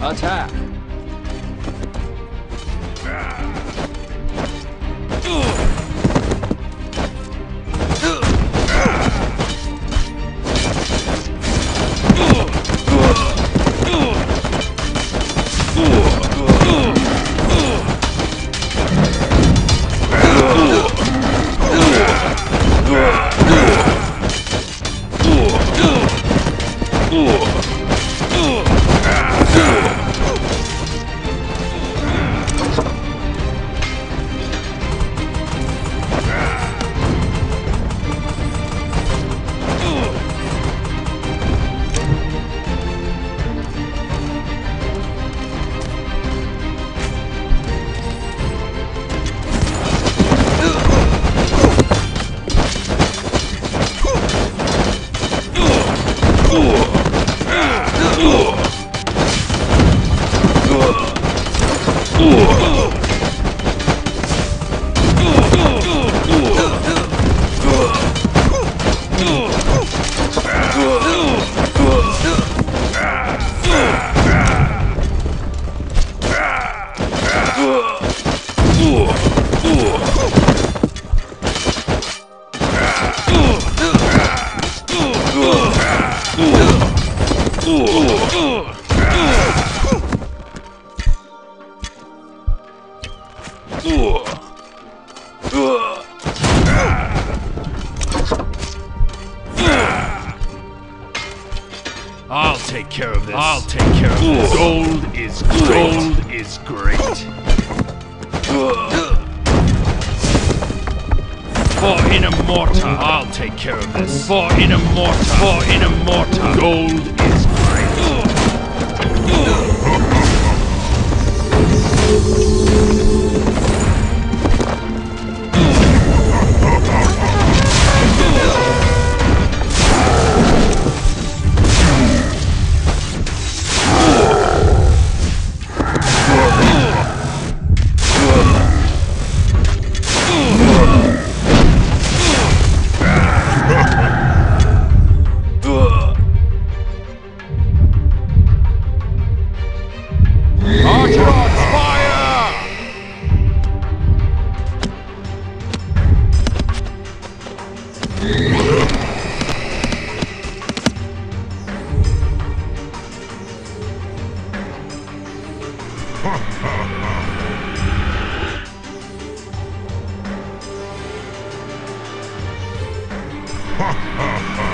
Attack! I'll take care of this. I'll take care of this. Gold is gold is great. For Inamorta, I'll take care of this. For Inamorta, for Inamorta, gold is great. Ha ha ha!